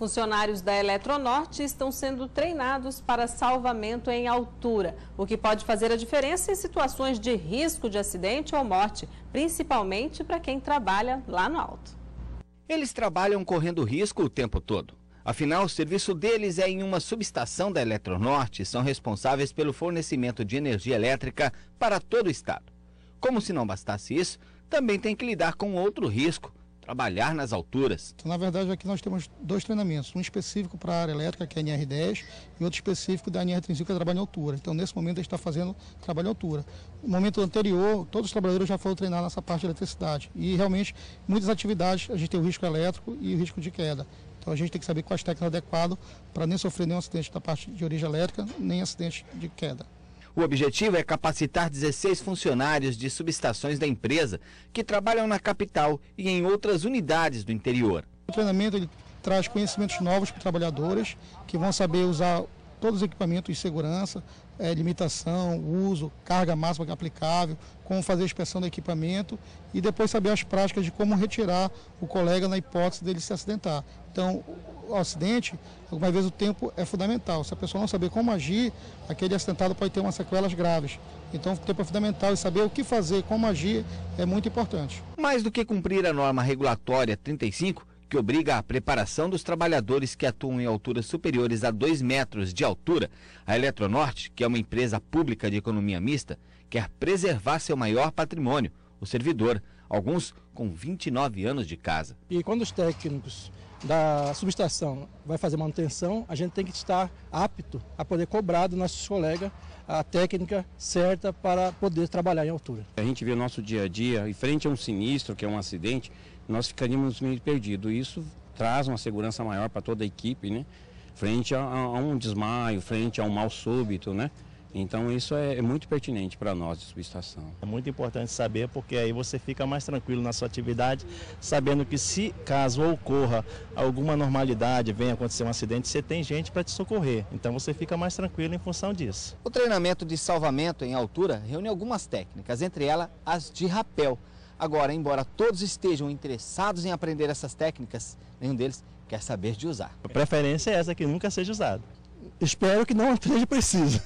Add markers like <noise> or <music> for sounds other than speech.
Funcionários da Eletronorte estão sendo treinados para salvamento em altura, o que pode fazer a diferença em situações de risco de acidente ou morte, principalmente para quem trabalha lá no alto. Eles trabalham correndo risco o tempo todo. Afinal, o serviço deles é em uma subestação da Eletronorte são responsáveis pelo fornecimento de energia elétrica para todo o estado. Como se não bastasse isso, também tem que lidar com outro risco, trabalhar nas alturas. Então, na verdade, aqui nós temos dois treinamentos, um específico para a área elétrica, que é a NR10, e outro específico da NR35, que é trabalho em altura. Então, nesse momento, a gente está fazendo trabalho em altura. No momento anterior, todos os trabalhadores já foram treinar nessa parte de eletricidade. E, realmente, muitas atividades, a gente tem o risco elétrico e o risco de queda. Então, a gente tem que saber quais técnicas adequadas para nem sofrer nenhum acidente da parte de origem elétrica, nem acidente de queda. O objetivo é capacitar 16 funcionários de subestações da empresa que trabalham na capital e em outras unidades do interior. O treinamento ele traz conhecimentos novos para trabalhadores que vão saber usar todos os equipamentos de segurança, é, limitação, uso, carga máxima é aplicável, como fazer a inspeção do equipamento e depois saber as práticas de como retirar o colega na hipótese dele se acidentar. Então, o acidente, algumas vezes o tempo é fundamental. Se a pessoa não saber como agir, aquele acidentado pode ter umas sequelas graves. Então, o tempo é fundamental e saber o que fazer, como agir, é muito importante. Mais do que cumprir a norma regulatória 35, que obriga a preparação dos trabalhadores que atuam em alturas superiores a 2 metros de altura, a Eletronorte, que é uma empresa pública de economia mista, quer preservar seu maior patrimônio, o servidor, alguns com 29 anos de casa. E quando os técnicos da subestação vai fazer manutenção, a gente tem que estar apto a poder cobrar dos nossos colegas a técnica certa para poder trabalhar em altura. A gente vê o nosso dia a dia, em frente a um sinistro, que é um acidente, nós ficaríamos meio perdidos. Isso traz uma segurança maior para toda a equipe, né? Frente a, a, um desmaio, frente a um mal súbito, né? Então isso é, é muito pertinente para nós de subestação. É muito importante saber porque aí você fica mais tranquilo na sua atividade, sabendo que se caso ocorra alguma normalidade, venha acontecer um acidente, você tem gente para te socorrer. Então você fica mais tranquilo em função disso. O treinamento de salvamento em altura reúne algumas técnicas, entre elas as de rapel. Agora, embora todos estejam interessados em aprender essas técnicas, nenhum deles quer saber de usar. A preferência é essa, que nunca seja usado. Espero que não <laughs> seja preciso.